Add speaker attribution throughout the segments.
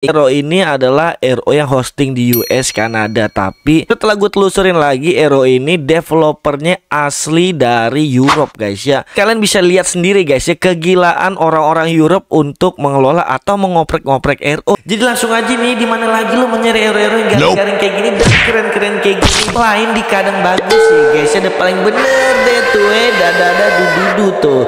Speaker 1: RO ini adalah RO yang hosting di US Kanada. Tapi setelah gue telusurin lagi RO ini developernya asli dari Europe guys ya. Kalian bisa lihat sendiri guys ya Kegilaan orang-orang Europe untuk mengelola atau mengoprek-ngoprek RO Jadi langsung aja nih di mana lagi lo mencari RO-RO yang garing-garing kayak gini Dan keren-keren kayak gini? Lain di kadang bagus sih guys ya. Udah paling bener deh tuh eh. Dada-dada dudu tuh.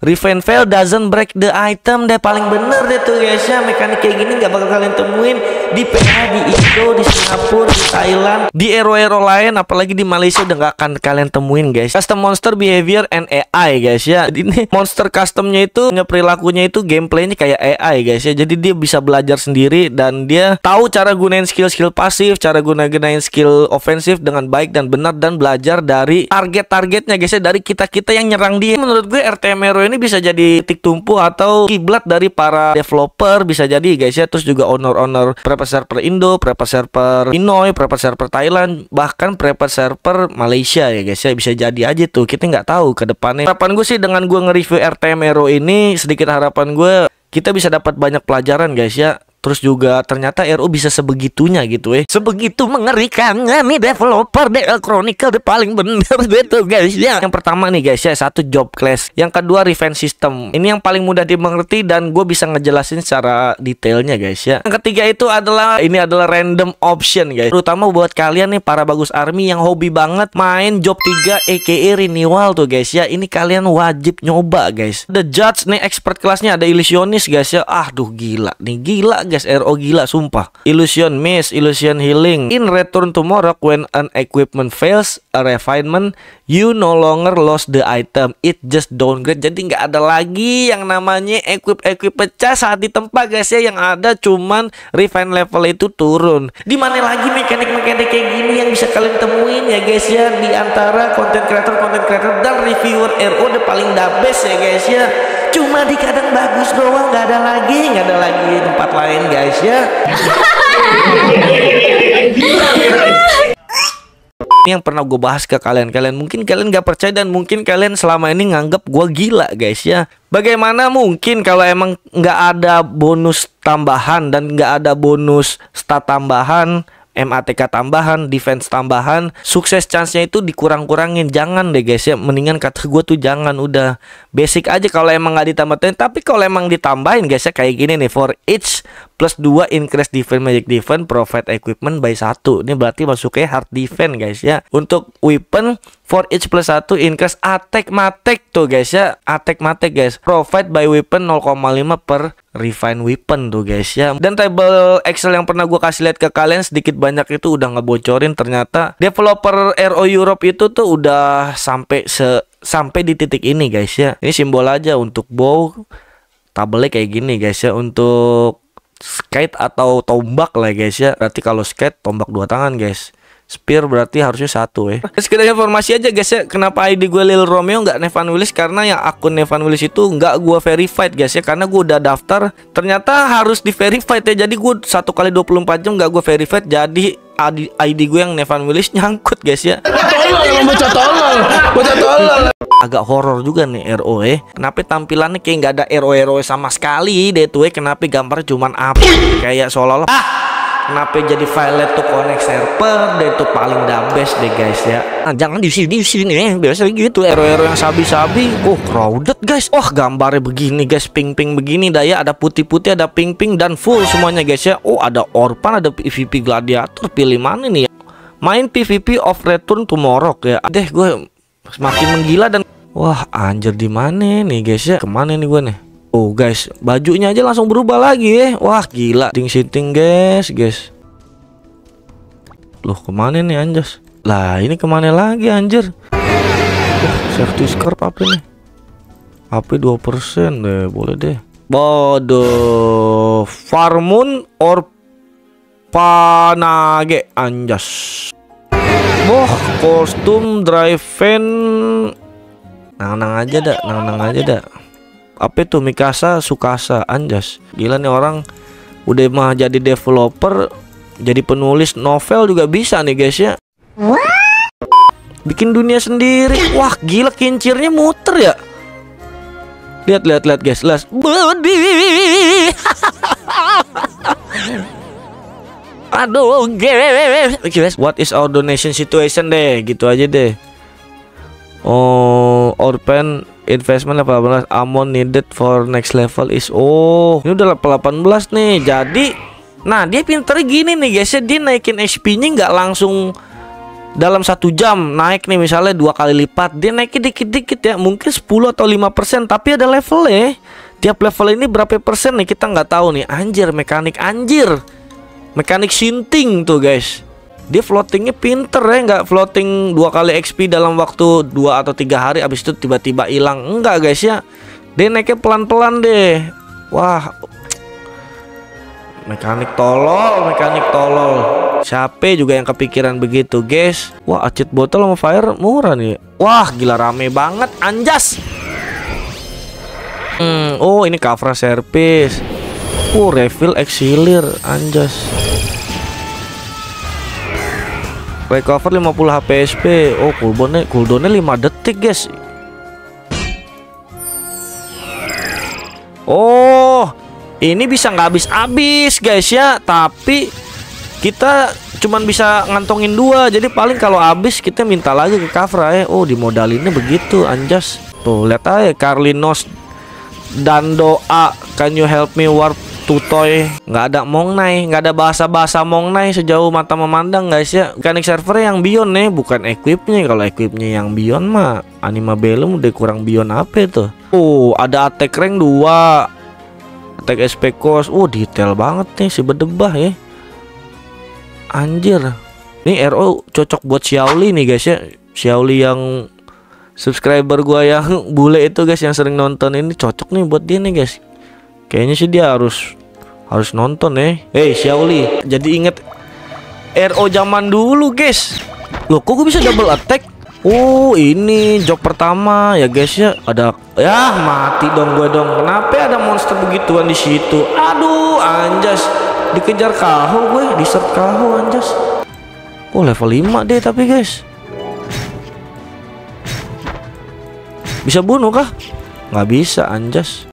Speaker 1: Revenge fail doesn't break the item deh paling bener deh tuh guys ya mekanik kayak gini nggak bakal kalian temuin di PH di Indo di Singapura di Thailand. Di ero-ero lain apalagi di Malaysia udah nggak akan kalian temuin guys. Custom monster behavior and AI guys ya. Ini monster customnya itu perilakunya itu gameplaynya kayak AI guys ya. Jadi dia bisa belajar sendiri dan dia tahu cara gunain skill-skill pasif cara guna-gunain skill ofensif dengan baik dan benar dan belajar dari target-targetnya guys ya. Dari kita-kita yang nyerang dia. Menurut gue RTM Hero ini bisa jadi titik tumpu atau kiblat dari para developer bisa jadi guys ya. Terus juga owner-owner prepare server Indo, prepare server Pinoy, prepare server Thailand bahkan prepare server Malaysia ya guys ya. Bisa jadi aja tuh. Kita nggak tahu ke depannya. Harapan gue sih dengan gue nge-review RTM Hero ini sedikit harapan gue kita bisa dapat banyak pelajaran guys ya Terus juga ternyata RO bisa sebegitunya gitu eh. Sebegitu mengerikan nih developer DL Chronicle the paling bener gitu guys ya. Yang pertama nih guys ya satu job class. Yang kedua revenge system. Ini yang paling mudah dimengerti dan gue bisa ngejelasin secara detailnya guys ya. Yang ketiga itu adalah ini adalah random option guys. Terutama buat kalian nih para bagus army yang hobi banget main job 3 aka renewal tuh guys ya. Ini kalian wajib nyoba guys. The judge nih expert kelasnya ada illusionist guys ya. Ah duh gila nih gila guys guys RO gila sumpah. Illusion Miss Illusion Healing. In Return to Morok When an equipment fails A refinement You no longer lost the item. It just downgrade. Jadi nggak ada lagi yang namanya equip-equip pecah saat ditempa guys ya. Yang ada cuman refine level itu turun. Di mana lagi mekanik-mekanik kayak gini yang bisa kalian temuin ya guys ya? Di antara content creator, content creator dan reviewer RO udah paling the ya guys ya. Cuma di kadang bagus doang nggak ada lagi nggak ada lagi tempat lain guys ya? Ini yang pernah gue bahas ke kalian. Kalian mungkin kalian gak percaya dan mungkin kalian selama ini nganggap gue gila guys ya. Bagaimana mungkin kalau emang nggak ada bonus tambahan dan nggak ada bonus stat tambahan MATK tambahan, defense tambahan, sukses chance-nya itu dikurang-kurangin. Jangan deh guys ya, mendingan kata gue tuh jangan udah. Basic aja kalau emang nggak ditambahin. Tapi kalau emang ditambahin guys ya kayak gini nih. For each plus 2 increase defense magic defense provide equipment by 1 ini berarti masuknya hard defense guys ya. Untuk weapon for each plus 1 increase attack matek tuh guys ya. Attack matek guys. Provide by weapon 0,5 per refine weapon tuh guys ya. Dan table excel yang pernah gue kasih lihat ke kalian sedikit banyak itu udah ngebocorin. Ternyata developer RO Europe itu tuh udah sampai se sampai di titik ini guys ya. Ini simbol aja untuk bow tabelnya kayak gini guys ya. Untuk skate atau tombak lah guys ya. Berarti kalau skate tombak dua tangan guys Spear berarti harusnya satu ya. Sekedar informasi aja guys ya, kenapa ID gue Lil Romeo nggak Nevan Willis karena yang akun Nevan Willis itu nggak gue verified guys ya, karena gue udah daftar ternyata harus di verified ya. Jadi gue satu kali 24 jam nggak gue verified, jadi ID, gue yang Nevan Willis nyangkut guys ya. Tolol, bocah tolol, bocah tolol. Agak horor juga nih RO eh. Kenapa tampilannya kayak nggak ada RO RO sama sekali deh tuh eh. Kenapa gambar cuman apa? Kayak seolah-olah ah Kenapa jadi file to connect server dan itu paling the best deh guys ya. Nah, jangan di sini di sini ya. Biasa gitu ero-ero yang sabi-sabi. Oh, crowded guys. Oh, gambarnya begini guys, pink-pink begini daya ada putih-putih, ada pink-pink dan full semuanya guys ya. Oh, ada Orpan, ada PVP gladiator. Pilih mana nih ya? Main PVP of Return to Morok ya. Deh, gue semakin menggila dan wah, anjir di mana nih guys ya? Ke mana nih gue nih? Oh guys, bajunya aja langsung berubah lagi ya. Wah gila, ting siting guys, guys. Loh ke mana nih anjas? Lah ini ke mana lagi anjir? Oh, safety scarf apa nih? HP 2% deh, boleh deh. Bodoh, Farmun or Panage anjas. Wah, kostum drive van Nang-nang aja dah, nang-nang aja dah apa itu? Mikasa Sukasa Anjas. Gila nih orang. Udah mah jadi developer jadi penulis novel juga bisa nih guys ya. Bikin dunia sendiri. Wah gila kincirnya muter ya. Lihat lihat lihat guys, las. Body. Aduh, guys. What is our donation situation deh? Gitu aja deh. Oh, Orpen investment 18 amount needed for next level is oh ini udah level 18 nih jadi nah dia pinter gini nih guys ya dia naikin HP nya nggak langsung dalam satu jam naik nih misalnya dua kali lipat dia naikin dikit-dikit ya mungkin 10 atau 5 persen tapi ada level ya tiap level ini berapa persen nih kita nggak tahu nih anjir mekanik anjir mekanik sinting tuh guys dia floatingnya pinter ya nggak floating dua kali XP dalam waktu dua atau tiga hari abis itu tiba-tiba hilang. Enggak guys ya. Dia naiknya pelan-pelan deh. Wah. Mekanik tolol mekanik tolol. Siapa juga yang kepikiran begitu guys? Wah acit botol sama fire murah nih. Wah gila rame banget anjas. Hmm, oh ini cover service oh refill exilir anjas Recover 50 HPSP. Oh, cooldownnya cooldownnya 5 detik, guys. Oh, ini bisa nggak habis-habis, guys ya. Tapi kita cuman bisa ngantongin dua. Jadi paling kalau habis kita minta lagi ke Kafra ya. Oh, modalinnya begitu, anjas. Tuh, lihat aja Carlinos dan doa. Can you help me warp tutoy nggak ada mongnai nggak ada bahasa-bahasa mongnai sejauh mata memandang guys ya. Mekanik server yang bion nih bukan equipnya. Kalau equipnya yang bion mah anima belum udah kurang bion apa itu? Oh ada attack rank 2 attack SP cost oh detail banget nih si bedebah ya. Anjir. Ini RO cocok buat Xiaoli nih guys ya. Xiaoli yang subscriber gua yang bule itu guys yang sering nonton ini cocok nih buat dia nih guys Kayaknya sih dia harus harus nonton ya. Hey Xiaoli, jadi inget RO zaman dulu, guys. Loh, kok gue bisa double attack? Oh, ini job pertama ya, guys ya. Ada ya mati dong gue dong. Kenapa ada monster begituan di situ? Aduh, anjas. Dikejar kaho gue, diserp kaho anjas. Oh, level 5 deh tapi, guys. Bisa bunuh kah? Nggak bisa, anjas.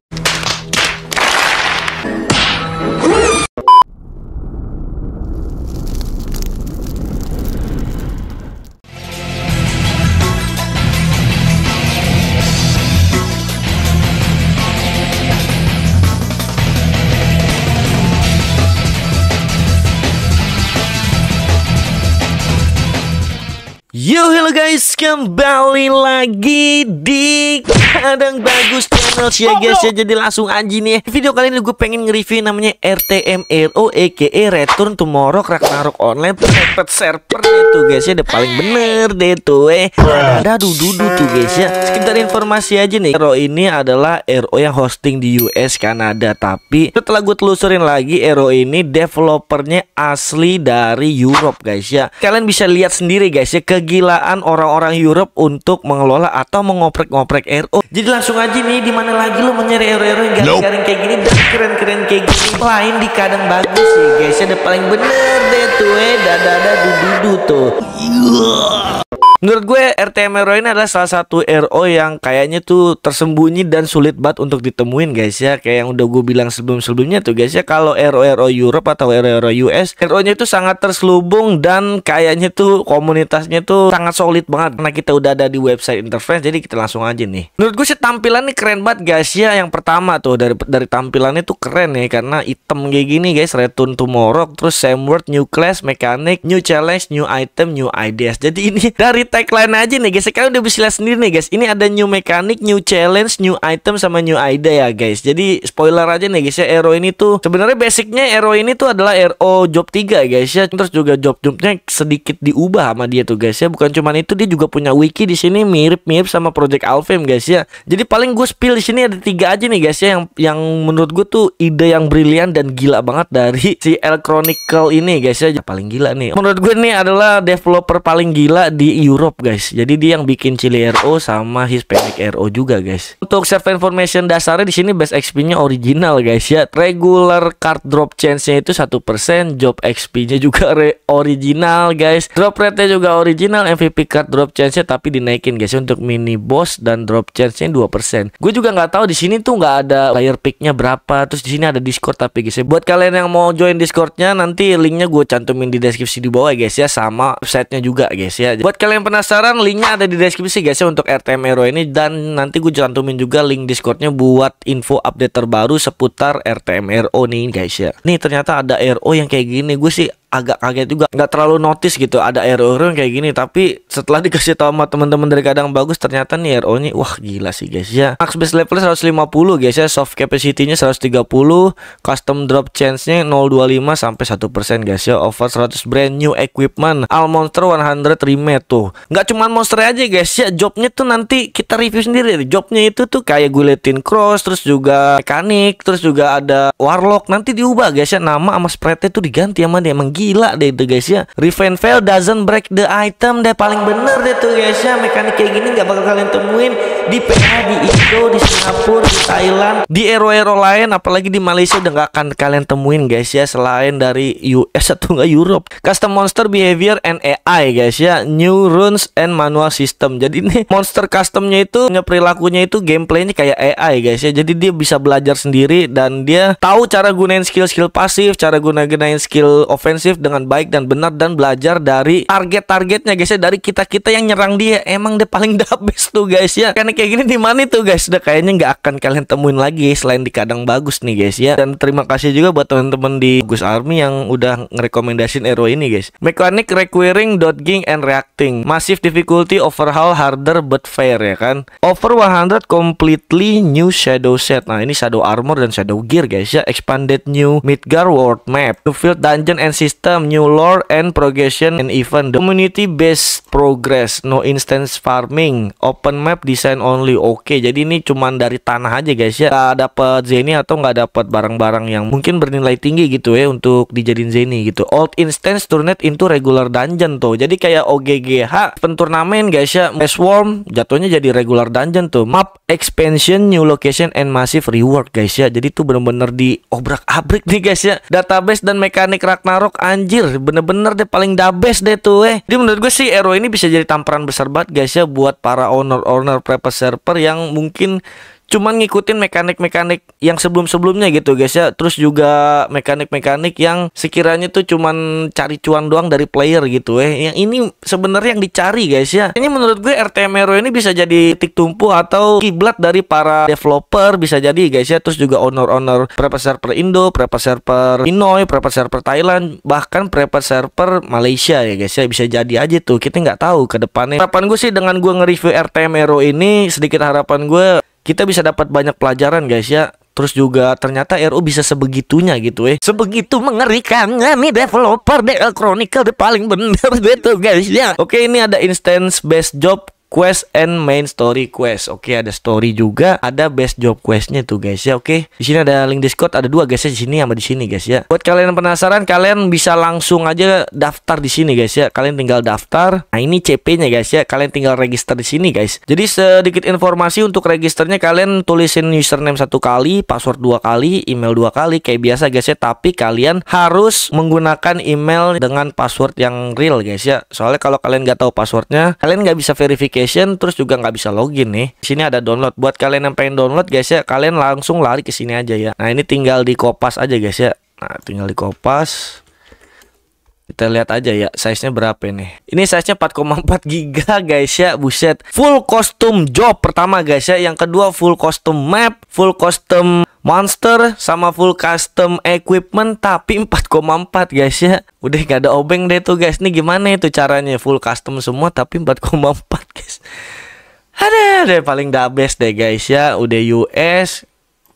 Speaker 1: Yo hello guys kembali lagi di kadang bagus channel ya guys ya jadi langsung aja nih. Video kali ini gue pengen nge-review namanya RTMRO aka Return to Morok Ragnarok Online private server itu guys ya. Udah paling bener deh tuh eh. Ada dudu tuh guys ya. Sekitar informasi aja nih. RO ini adalah RO yang hosting di US Kanada. Tapi setelah gue telusurin lagi RO ini developernya asli dari Europe guys ya. Kalian bisa lihat sendiri guys ya ke kegilaan orang-orang Europe untuk mengelola atau mengoprek-ngoprek RO. Jadi langsung aja nih di mana lagi lo mencari RO-RO yang garing-garing kayak gini dan keren-keren kayak gini. Lain di kadang bagus sih guys. Ada paling bener deh tuh eh dada-dada dudu tuh. Yeah. Menurut gue RTM RO ini adalah salah satu RO yang kayaknya tuh tersembunyi dan sulit banget untuk ditemuin guys ya. Kayak yang udah gue bilang sebelum-sebelumnya tuh guys ya. Kalau RO-RO Europe atau RO-RO US RO-nya itu sangat terselubung dan kayaknya tuh komunitasnya tuh sangat solid banget. Karena kita udah ada di website interface jadi kita langsung aja nih. Menurut gue sih tampilannya keren banget guys ya. Yang pertama tuh dari dari tampilannya tuh keren ya Karena item kayak gini guys. Return to Morok Terus same word, new class, mechanic, new challenge, new item, new ideas. Jadi ini dari tagline aja nih guys. Sekarang udah bisa lihat sendiri nih guys. Ini ada new mechanic, new challenge, new item sama new idea ya guys. Jadi spoiler aja nih guys ya. Ero ini tuh sebenarnya basicnya Ero ini tuh adalah RO job 3 guys ya. Terus juga job-jobnya sedikit diubah sama dia tuh guys ya. Bukan cuma itu dia juga punya wiki di sini mirip-mirip sama Project Alfheim guys ya. Jadi paling gue spill di sini ada tiga aja nih guys ya. Yang yang menurut gue tuh ide yang brilian dan gila banget dari si El Chronicle ini guys ya. Paling gila nih. Menurut gue nih adalah developer paling gila di Euro Europe guys. Jadi dia yang bikin Chili RO sama Hispanic RO juga guys. Untuk server information dasarnya di sini base XP-nya original guys ya. Regular card drop chance-nya itu satu persen, job XP-nya juga original guys. Drop rate-nya juga original, MVP card drop chance-nya tapi dinaikin guys untuk mini boss dan drop chance-nya 2%. Gue juga nggak tahu di sini tuh nggak ada player pick-nya berapa. Terus di sini ada Discord tapi guys ya. Buat kalian yang mau join Discord-nya nanti linknya gue cantumin di deskripsi di bawah guys ya sama websitenya juga guys ya. Buat kalian penasaran linknya ada di deskripsi guys ya untuk RTM Hero ini dan nanti gue cantumin juga link Discordnya buat info update terbaru seputar RTM RO nih guys ya. Nih ternyata ada RO yang kayak gini gue sih agak kaget juga. Nggak terlalu notice gitu ada RO yang kayak gini. Tapi setelah dikasih tahu sama teman-teman dari kadang bagus ternyata nih RO nya wah gila sih guys ya. Max base level 150 guys ya. Soft capacity nya 130 custom drop chance nya 025 sampai 1% guys ya. Over 100 brand new equipment all monster 100 remake tuh. Nggak cuma monster aja guys ya. Jobnya tuh nanti kita review sendiri. Jobnya itu tuh kayak guillotine cross terus juga mekanik terus juga ada warlock. Nanti diubah guys ya. Nama sama spreadnya tuh diganti sama dia. Emang deh itu guys ya. Revenge fail doesn't break the item deh paling bener deh tuh guys ya. Mekanik kayak gini nggak bakal kalian temuin di PH di Indo di Singapura di Thailand di ero-ero lain apalagi di Malaysia udah nggak akan kalian temuin guys ya selain dari US atau nggak Europe. Custom monster behavior and AI guys ya new runes and manual system. Jadi ini monster customnya itu perilakunya itu gameplaynya kayak AI guys ya. Jadi dia bisa belajar sendiri dan dia tahu cara gunain skill-skill pasif cara guna-gunain skill ofensif dengan baik dan benar dan belajar dari target-targetnya guys ya. Dari kita-kita yang nyerang dia. Emang dia paling the best tuh guys ya. Karena kayak gini di mana tuh guys? Udah kayaknya nggak akan kalian temuin lagi selain di kadang bagus nih guys ya. Dan terima kasih juga buat teman-teman di Gus Army yang udah ngerekomendasin hero ini guys. Mechanic requiring dodging and reacting. Massive difficulty overhaul harder but fair ya kan? Over 100 completely new shadow set. Nah ini shadow armor dan shadow gear guys ya. Expanded new Midgar world map new field dungeon and system new lore and progression and event community based progress. No instance farming. Open map design only oke. Okay, jadi ini cuman dari tanah aja guys ya. Nggak dapet Zeni atau nggak dapet barang-barang yang mungkin bernilai tinggi gitu ya untuk dijadiin Zeni gitu. Old instance turned into regular dungeon tuh. Jadi kayak OGGH penturnamen guys ya. Swarm jatuhnya jadi regular dungeon tuh. Map expansion new location and massive reward guys ya. Jadi tuh bener-bener di obrak abrik nih guys ya. Database dan mekanik Ragnarok anjir. Bener-bener deh paling best deh tuh eh. Jadi menurut gue sih Ero ini bisa jadi tamparan besar banget guys ya buat para owner-owner prepper server yang mungkin cuman ngikutin mekanik-mekanik yang sebelum-sebelumnya gitu guys ya. Terus juga mekanik-mekanik yang sekiranya tuh cuman cari cuan doang dari player gitu eh. Yang ini sebenarnya yang dicari guys ya. Ini menurut gue RTM ini bisa jadi titik tumpu atau kiblat dari para developer bisa jadi guys ya. Terus juga owner-owner prepper server Indo prepper server Pinoy prepper server Thailand bahkan prepper server Malaysia ya guys ya. Bisa jadi aja tuh kita nggak tahu ke depannya. Harapan gue sih dengan gue nge-review RTM ini sedikit harapan gue kita bisa dapat banyak pelajaran guys ya. Terus juga ternyata RU bisa sebegitunya gitu eh. Sebegitu mengerikannya nih developer The Chronicle the paling bener gitu guys ya. Oke ini ada instance best job quest and main story quest. Oke, ada story juga, ada best job questnya tuh guys ya. Oke, di sini ada link Discord, ada dua guys ya di sini sama di sini guys ya. Buat kalian yang penasaran, kalian bisa langsung aja daftar di sini guys ya. Kalian tinggal daftar. Nah ini CP-nya guys ya. Kalian tinggal register di sini guys. Jadi sedikit informasi untuk registernya kalian tulisin username satu kali, password dua kali, email dua kali kayak biasa guys ya. Tapi kalian harus menggunakan email dengan password yang real guys ya. Soalnya kalau kalian nggak tahu passwordnya, kalian nggak bisa verifikasi application terus juga nggak bisa login nih. Di sini ada download. Buat kalian yang pengen download guys ya, kalian langsung lari ke sini aja ya. Nah, ini tinggal di kopas aja guys ya. Nah, tinggal di kopas. Kita lihat aja ya size-nya berapa nih. Ini size-nya 4,4 giga guys ya. Buset. Full custom job pertama guys ya. Yang kedua full custom map, full custom monster sama full custom equipment tapi 4,4 guys ya. Udah gak ada obeng deh tuh guys. Ini gimana itu caranya full custom semua tapi 4,4 guys. Ada deh paling the best deh guys ya. Udah US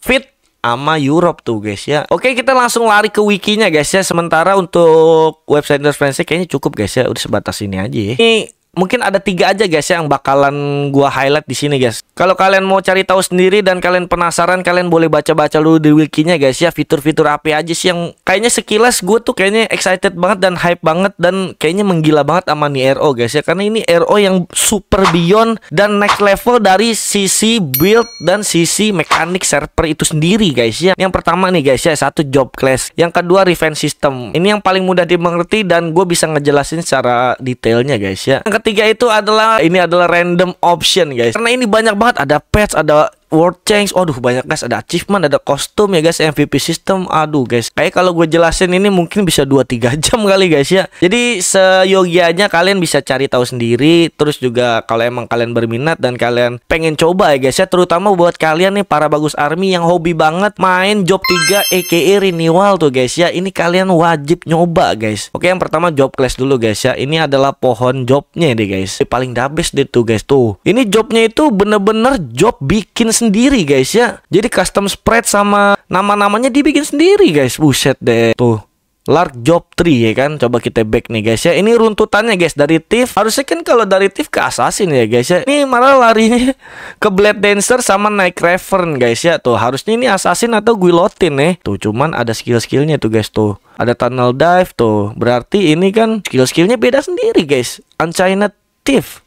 Speaker 1: fit sama Europe tuh guys ya. Oke kita langsung lari ke wikinya guys ya. Sementara untuk website referensi kayaknya cukup guys ya. Udah sebatas ini aja ya. Ini mungkin ada tiga aja guys yang bakalan gua highlight di sini guys. Kalau kalian mau cari tahu sendiri dan kalian penasaran, kalian boleh baca-baca dulu di wikinya guys ya. Fitur-fitur apa aja sih yang kayaknya sekilas gue tuh kayaknya excited banget dan hype banget dan kayaknya menggila banget sama nih RO guys ya. Karena ini RO yang super beyond dan next level dari sisi build dan sisi mekanik server itu sendiri guys ya. Yang pertama nih guys ya, satu job class. Yang kedua revenge system. Ini yang paling mudah dimengerti dan gue bisa ngejelasin secara detailnya guys ya. Yang itu adalah ini adalah random option guys. Karena ini banyak banget ada patch ada world change. Waduh banyak guys. Ada achievement Ada kostum ya guys. MVP system. Aduh guys. Kayak kalau gue jelasin ini Mungkin bisa 2-3 jam kali guys ya. Jadi seyogianya Kalian bisa cari tahu sendiri. Terus juga Kalau emang kalian berminat Dan kalian pengen coba ya guys ya. Terutama buat kalian nih Para bagus army Yang hobi banget Main job 3 AKA renewal tuh guys ya. Ini kalian wajib nyoba guys. Oke yang pertama job class dulu guys ya. Ini adalah pohon jobnya deh guys. Paling dabes deh tuh guys Tuh. Ini jobnya itu bener-bener job bikin sendiri guys ya. Jadi custom spread sama nama-namanya dibikin sendiri guys. Buset deh Tuh. Lark Job 3 ya kan? Coba kita back nih guys ya. Ini runtutannya guys Dari Thief Harusnya kan kalau dari Thief ke Assassin ya guys ya. Ini malah larinya ke Blade Dancer sama Night Raven guys ya. Tuh harusnya ini Assassin atau Guillotine nih Tuh cuman ada skill-skillnya tuh guys tuh. Ada Tunnel Dive tuh. Berarti ini kan skill-skillnya beda sendiri guys. Unchained Thief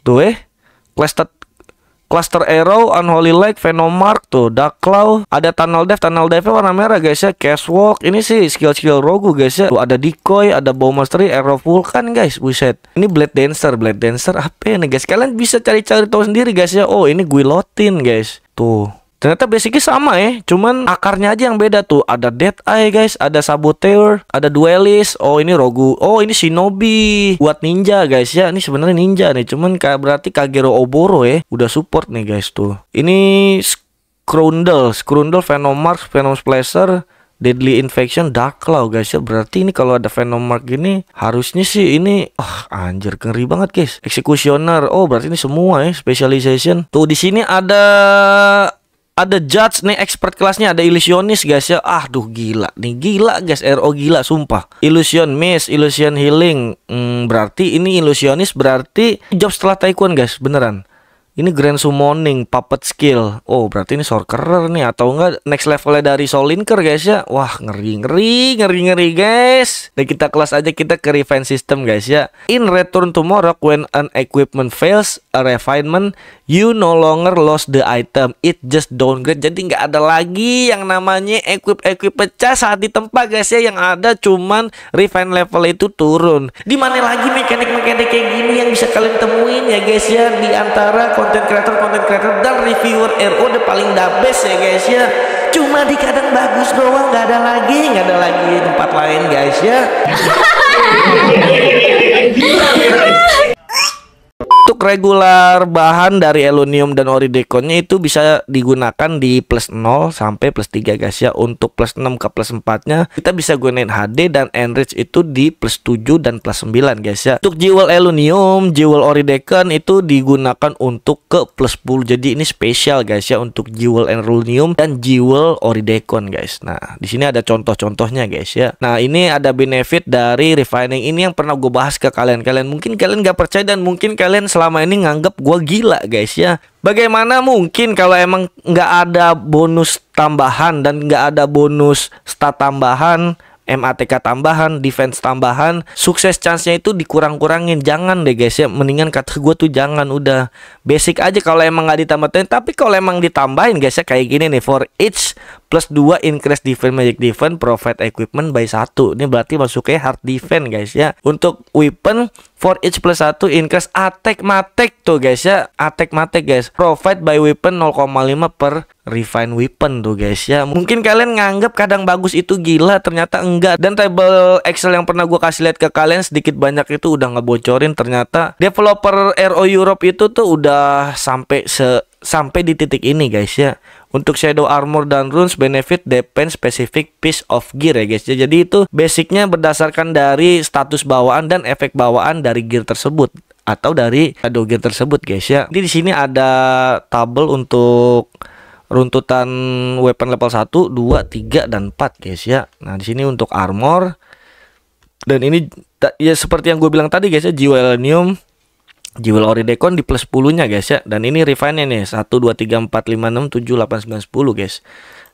Speaker 1: Tuh eh. Cluster Cluster Arrow, Unholy Lake, Venomark tuh, Dark Claw, ada Tunnel Dive, Tunnel Dive warna merah guys ya, Cashwalk, ini sih skill-skill Rogu guys ya. Tuh ada Decoy, ada Bow Mastery, Arrow Vulcan guys, buset. Ini Blade Dancer, Blade Dancer apa nih guys? Kalian bisa cari-cari tahu sendiri guys ya. Oh, ini Guillotine guys. Tuh. Ternyata basicnya sama ya, cuman akarnya aja yang beda tuh. Ada Dead Eye guys, ada Saboteur, ada Duelist. Oh ini Rogu, oh ini Shinobi buat ninja guys ya. Ini sebenarnya ninja nih, cuman kayak berarti Kagero Oboro ya. Udah support nih guys tuh. Ini Skrundle, Skrundle Venomark, Venom Splacer. Deadly Infection Dark Claw guys ya Berarti ini kalau ada Venomark gini Harusnya sih ini Ah oh, anjir ngeri banget guys Executioner Oh berarti ini semua ya Specialization Tuh di sini ada ada judge nih expert kelasnya ada illusionis guys ya ah duh gila nih gila guys RO gila sumpah illusion miss illusion healing hmm, berarti ini illusionis berarti job setelah taekwondo guys beneran ini Grand Summoning, Puppet Skill. Oh, berarti ini Sorcerer nih atau enggak next levelnya dari Soul Linker guys ya. Wah, ngeri ngeri ngeri ngeri guys. Dan kita kelas aja kita ke Revenge System guys ya. In Return to Morok when an equipment fails a refinement, you no longer lost the item. It just downgrade. Jadi nggak ada lagi yang namanya equip equip pecah saat di tempat guys ya. Yang ada cuman refine level itu turun. Di mana lagi mekanik-mekanik kayak gini yang bisa kalian temuin ya guys ya di antara konten kreator konten kreator dan reviewer RO udah paling the ya guys ya cuma di kadang bagus doang nggak ada lagi nggak ada lagi tempat lain guys ya Untuk regular bahan dari aluminium dan orideconnya itu bisa digunakan di plus 0 sampai plus 3 guys ya. Untuk plus 6 ke plus 4-nya kita bisa gunain HD dan enrich itu di plus 7 dan plus 9 guys ya. Untuk jewel aluminium, jewel oridecon itu digunakan untuk ke plus 10. Jadi ini spesial guys ya untuk jewel aluminium dan jewel oridecon guys. Nah, di sini ada contoh-contohnya guys ya. Nah, ini ada benefit dari refining ini yang pernah gue bahas ke kalian. Kalian mungkin kalian gak percaya dan mungkin kalian selama ini nganggap gue gila guys ya. Bagaimana mungkin kalau emang nggak ada bonus tambahan dan nggak ada bonus stat tambahan MATK tambahan, defense tambahan, sukses chance-nya itu dikurang-kurangin. Jangan deh guys ya, mendingan kata gue tuh jangan udah. Basic aja kalau emang nggak ditambahin. Tapi kalau emang ditambahin guys ya kayak gini nih. For each plus 2 increase defense magic defense provide equipment by 1 ini berarti masuknya hard defense guys ya. Untuk weapon for each plus 1 increase attack matek tuh guys ya. Attack matek guys. Provide by weapon 0,5 per refine weapon tuh guys ya. Mungkin kalian nganggap kadang bagus itu gila ternyata enggak. Dan table excel yang pernah gue kasih lihat ke kalian sedikit banyak itu udah ngebocorin. Ternyata developer RO Europe itu tuh udah sampai se sampai di titik ini guys ya. Untuk shadow armor dan runes benefit depend specific piece of gear ya guys ya. Jadi itu basicnya berdasarkan dari status bawaan dan efek bawaan dari gear tersebut atau dari shadow gear tersebut guys ya. Jadi di sini ada tabel untuk runtutan weapon level 1, 2, 3 dan 4 guys ya. Nah, di sini untuk armor. Dan ini ya seperti yang gue bilang tadi guys ya, jiwa Jewel ori Decon di plus 10 nya guys ya. Dan ini refine nya nih 1, 2, 3, 4, 5, 6, 7, 8, 9, 10 guys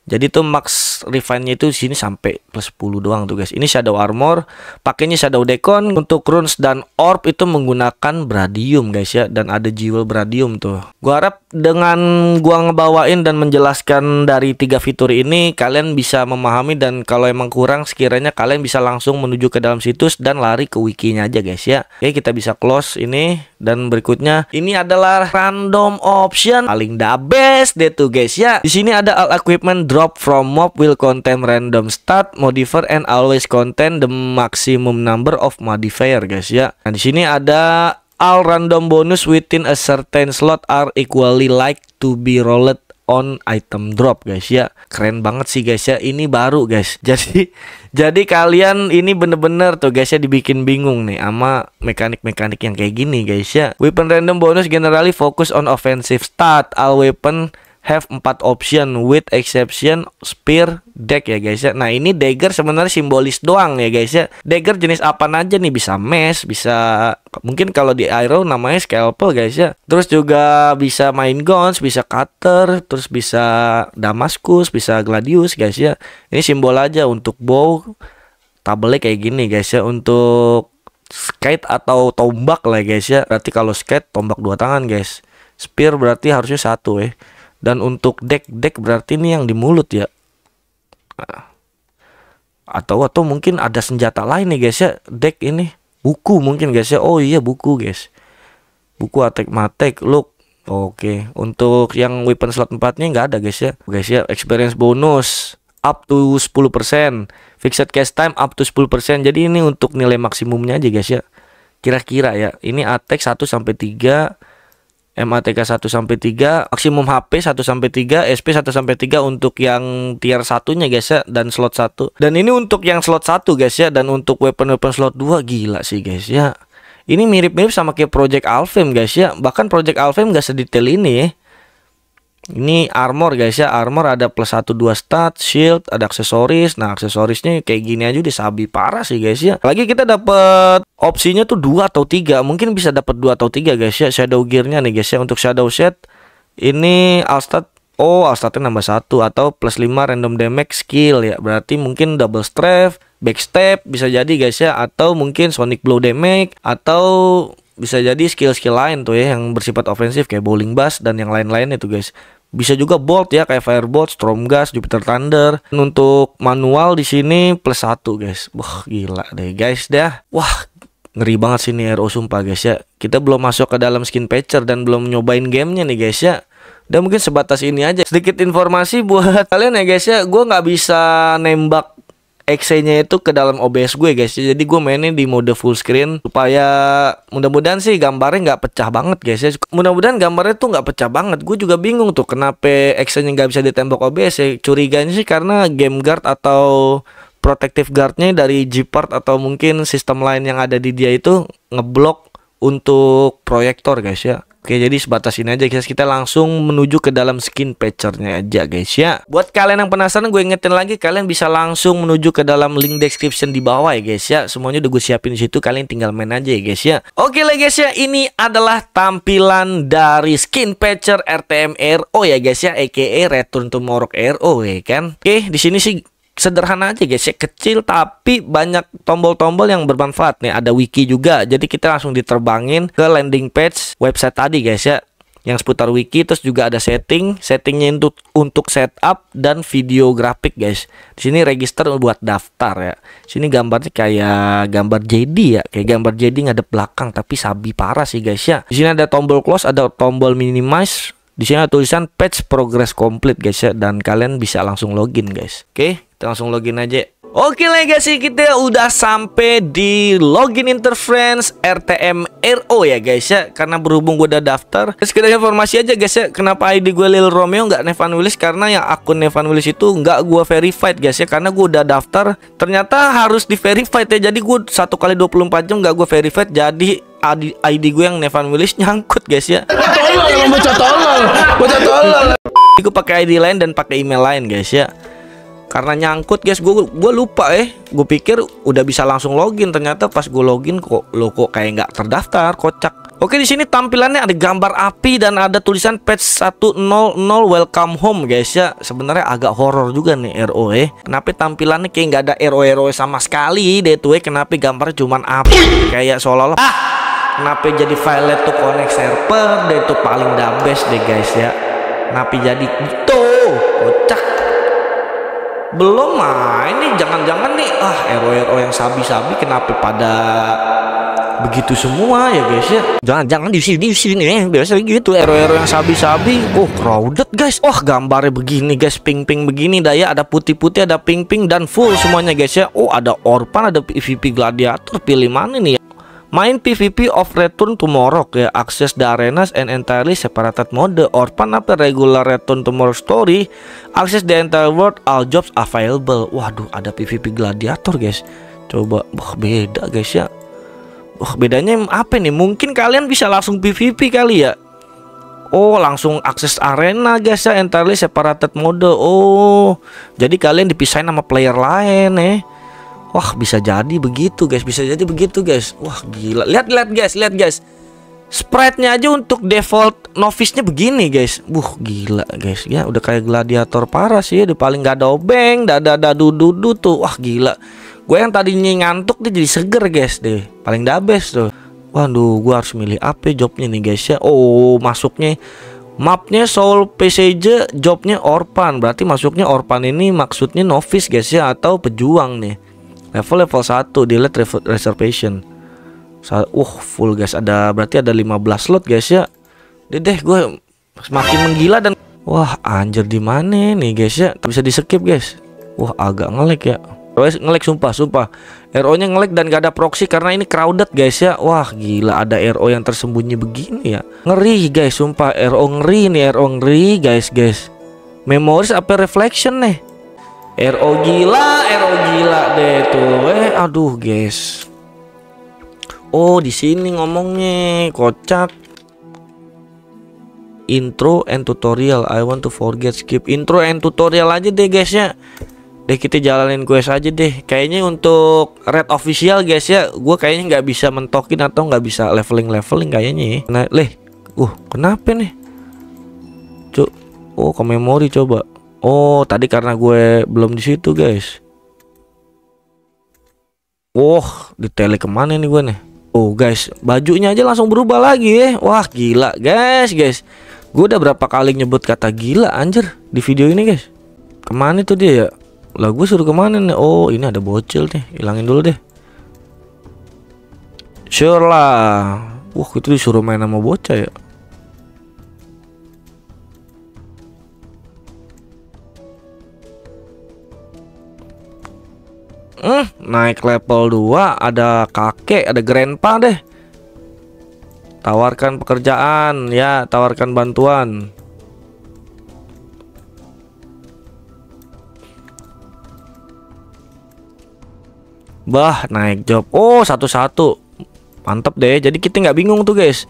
Speaker 1: jadi tuh max refine-nya itu sini sampai plus 10 doang tuh guys. Ini shadow armor, pakainya shadow decon untuk runes dan orb itu menggunakan bradium guys ya dan ada jewel bradium tuh. Gua harap dengan gua ngebawain dan menjelaskan dari tiga fitur ini kalian bisa memahami dan kalau emang kurang sekiranya kalian bisa langsung menuju ke dalam situs dan lari ke wikinya aja guys ya. Oke, kita bisa close ini dan berikutnya ini adalah random option paling the best deh tuh guys ya. Di sini ada all equipment drop from mob will contain random stat modifier and always contain the maximum number of modifier guys ya. Nah di sini ada all random bonus within a certain slot are equally like to be rolled on item drop guys ya. Keren banget sih guys ya. Ini baru guys. Jadi jadi kalian ini bener-bener tuh guys ya dibikin bingung nih sama mekanik-mekanik yang kayak gini guys ya. Weapon random bonus generally focus on offensive stat. All weapon have 4 option with exception spear deck ya guys ya. Nah, ini dagger sebenarnya simbolis doang ya guys ya. Dagger jenis apa aja nih bisa mesh, bisa mungkin kalau di arrow namanya scalpel guys ya. Terus juga bisa main guns, bisa cutter, terus bisa damascus, bisa gladius guys ya. Ini simbol aja untuk bow tabelnya kayak gini guys ya untuk skate atau tombak lah guys ya. Berarti kalau skate tombak dua tangan guys. Spear berarti harusnya satu ya dan untuk deck deck berarti ini yang di mulut ya? Atau atau mungkin ada senjata lain nih guys ya? Deck ini buku mungkin guys ya? Oh iya buku guys. Buku attack matek look. Oke untuk yang weapon slot 4 nya nggak ada guys ya? Guys ya experience bonus up to 10% fixed cast time up to 10% jadi ini untuk nilai maksimumnya aja guys ya? Kira-kira ya? Ini attack 1 sampai 3 MATK 1 sampai 3, maksimum HP 1 sampai 3, SP 1 sampai 3 untuk yang tier satunya guys ya dan slot 1. Dan ini untuk yang slot 1 guys ya dan untuk weapon-weapon slot 2 gila sih guys ya. Ini mirip-mirip sama kayak Project Alfheim guys ya. Bahkan Project Alfheim gak sedetail ini ya. Ini armor guys ya, armor ada plus 1 2 stat, shield, ada aksesoris. Nah, aksesorisnya kayak gini aja udah sabi parah sih guys ya. Lagi kita dapat opsinya tuh dua atau tiga, mungkin bisa dapat dua atau tiga guys ya. Shadow gearnya nih guys ya untuk shadow set ini all stat Oh, all statnya nambah satu atau plus 5 random damage skill ya. Berarti mungkin double strength, backstep bisa jadi guys ya atau mungkin sonic blow damage atau bisa jadi skill-skill lain tuh ya yang bersifat ofensif kayak bowling bass dan yang lain-lain itu guys bisa juga bolt ya kayak firebolt, storm gas, Jupiter Thunder. Dan untuk manual di sini plus satu guys. Wah gila deh guys dah. Wah ngeri banget sih nih RO sumpah guys ya. Kita belum masuk ke dalam skin patcher dan belum nyobain gamenya nih guys ya. Dan mungkin sebatas ini aja sedikit informasi buat kalian ya guys ya. Gue nggak bisa nembak XC-nya itu ke dalam OBS gue guys. Jadi gue mainin di mode full screen supaya mudah-mudahan sih gambarnya nggak pecah banget guys ya. Mudah-mudahan gambarnya tuh nggak pecah banget. Gue juga bingung tuh kenapa XC-nya nggak bisa ditembak OBS ya. Curiganya sih karena game guard atau protective guardnya dari G-part atau mungkin sistem lain yang ada di dia itu ngeblok untuk proyektor guys ya. Oke jadi sebatas ini aja guys. Kita langsung menuju ke dalam skin patchernya aja guys ya. Buat kalian yang penasaran gue ingetin lagi kalian bisa langsung menuju ke dalam link description di bawah ya guys ya. Semuanya udah gue siapin situ kalian tinggal main aja ya guys ya. Oke lah guys ya. Ini adalah tampilan dari skin patcher RTM RO ya guys ya. Aka Return to Morok RO ya kan? Oke di sini sih sederhana aja guys ya. Kecil tapi banyak tombol-tombol yang bermanfaat. Nih ada wiki juga. Jadi kita langsung diterbangin ke landing page website tadi guys ya. Yang seputar wiki terus juga ada setting. Settingnya untuk untuk setup dan video grafik guys. Di sini register buat daftar ya. Sini gambarnya kayak gambar JD ya. Kayak gambar JD ngadep belakang tapi sabi parah sih guys ya. Di sini ada tombol close ada tombol minimize. Di sini ada tulisan patch progress complete guys ya. Dan kalian bisa langsung login guys. Oke, kita langsung login aja. Oke lah guys, kita udah sampai di login interference RTM RO ya guys ya. Karena berhubung gue udah daftar Sekedar informasi aja guys ya. Kenapa ID gue Lil Romeo nggak Nevan Willis? Karena yang akun Nevan Willis itu nggak gue verified guys ya. Karena gue udah daftar Ternyata harus di verified ya. Jadi gue satu kali 24 jam nggak gue verified Jadi ID, ID gue yang Nevan Willis nyangkut guys ya.
Speaker 2: Tolong, bocah tolong Bocah tolong
Speaker 1: Gue pakai ID lain dan pakai email lain guys ya karena nyangkut guys gue gue lupa eh gue pikir udah bisa langsung login ternyata pas gue login kok lo kok kayak nggak terdaftar kocak Oke di sini tampilannya ada gambar api dan ada tulisan patch 100 welcome home guys ya. Sebenarnya agak horor juga nih ROE. Kenapa tampilannya kayak nggak ada ROE ROE sama sekali deh tuh? Kenapa gambarnya cuman api kayak seolah-olah ah Kenapa jadi file to connect server deh itu paling the deh guys ya. Kenapa jadi gitu? Kocak. Belum mah ini jangan-jangan nih ah ROE ROE yang sabi-sabi kenapa pada begitu semua ya guys ya? Jangan-jangan di sini di sini eh, biasa gitu ero-ero yang sabi-sabi. Oh crowded guys. Wah gambarnya begini guys. Pink-pink begini daya ada putih-putih ada pink-pink dan full semuanya guys ya. Oh ada orpan ada PVP gladiator. Pilih mana nih? ya Main PvP of Return to Morok ya Access the arenas and entirely separated mode Orpan apa regular Return to Morok story Access the entire world all jobs available Waduh ada PvP gladiator guys Coba wah beda guys ya Wah bedanya apa nih? Mungkin kalian bisa langsung PVP kali ya. Oh langsung akses arena guys ya entirely separated mode. Oh jadi kalian dipisahin sama player lain eh. Wah bisa jadi begitu guys, bisa jadi begitu guys. Wah gila. Lihat lihat guys, lihat guys. Sprite-nya aja untuk default novice-nya begini guys. Buh gila guys ya udah kayak gladiator parah sih. Di paling gak ada obeng, dada dadu dudu tuh. Wah gila. Gue yang tadinya ngantuk dia jadi seger guys deh Paling dabes tuh Waduh gue harus milih apa jobnya nih guys ya Oh masuknya Mapnya Soul PCJ Jobnya Orpan Berarti masuknya Orpan ini maksudnya novice guys ya Atau pejuang nih Level level 1 Delete reservation. Uh full guys. Ada berarti ada 15 slot guys ya. Deh gue semakin menggila dan Wah anjir di mana nih guys ya? Bisa di skip guys. Wah agak ngelek ya. RO ngelek sumpah sumpah. RO nya ngelek dan gak ada proxy karena ini crowded guys ya. Wah gila ada RO yang tersembunyi begini ya. Ngeri guys sumpah. RO ngeri nih RO ngeri guys guys. Memories apa reflection nih RO gila RO gila deh tuh. Eh aduh guys. Oh di sini ngomongnya kocak. Intro and tutorial. I want to forget skip. Intro and tutorial aja deh guys ya. Deh kita jalanin quest aja deh. Kayaknya untuk red official guys ya gue kayaknya nggak bisa mentokin atau nggak bisa leveling leveling kayaknya ya. Nah leh. Uh kenapa nih? Cuk. Oh ke memori coba oh tadi karena gue belum di situ guys Oh, tele ke mana nih gue nih? Oh guys, bajunya aja langsung berubah lagi ya. Wah gila guys, guys. Gue udah berapa kali nyebut kata gila anjir di video ini guys. Ke mana tuh dia ya? lah gue suruh ke mana nih oh ini ada bocil nih hilangin dulu deh sure lah wah itu disuruh main sama bocah ya Hmm, naik level 2 ada kakek, ada grandpa deh. Tawarkan pekerjaan, ya, tawarkan bantuan. Bah, naik job. Oh, satu-satu. Mantap deh. Jadi kita nggak bingung tuh, guys.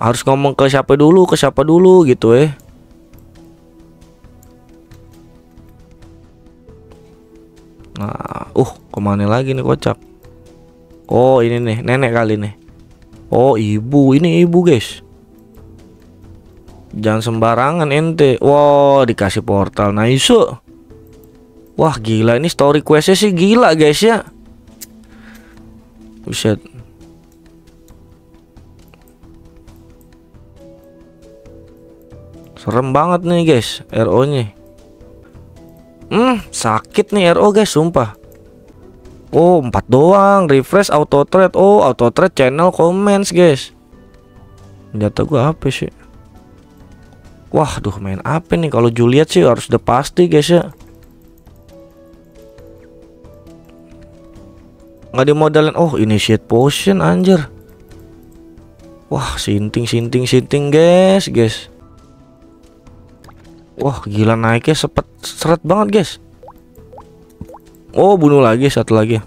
Speaker 1: Harus ngomong ke siapa dulu, ke siapa dulu gitu eh. Nah, uh, ke mana lagi nih kocak? Oh, ini nih, nenek kali nih. Oh, ibu. Ini ibu, guys. Jangan sembarangan ente. Wow, dikasih portal. Nah, isu. Wah gila ini story questnya sih gila guys ya Buset Serem banget nih guys RO nya Hmm sakit nih RO guys sumpah. Oh empat doang Refresh auto thread Oh auto thread channel comments guys. Data gua apa sih? Wah duh main apa nih? Kalau Juliet sih harus udah pasti guys ya. Nggak dimodalin. Oh initiate potion anjir. Wah sinting sinting sinting guys guys wah gila naiknya sepet seret banget guys oh bunuh lagi satu lagi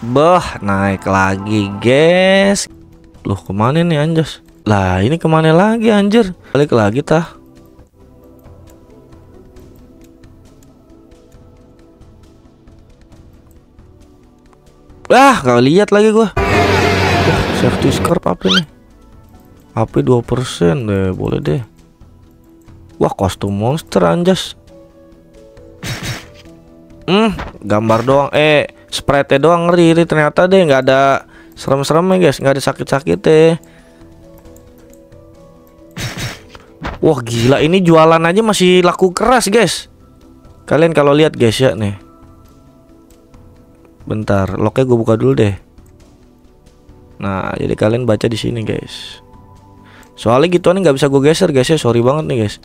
Speaker 1: Bah, naik lagi, guys. Loh, ke mana nih anjas? Lah, ini ke mana lagi anjir? Balik lagi tah. Ah, gak lihat lagi gua. Safety scarf apa nih? HP 2% deh, boleh deh. Wah, kostum monster anjas. Hmm, gambar doang. Eh, sprite doang ngeri, ngeri ternyata deh nggak ada serem-seremnya guys, nggak ada sakit-sakit deh. Wah gila ini jualan aja masih laku keras guys Kalian kalau lihat guys ya nih Bentar locknya gue buka dulu deh Nah jadi kalian baca di sini guys. Soalnya gitu nih nggak bisa gue geser guys ya. Sorry banget nih guys.